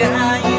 sky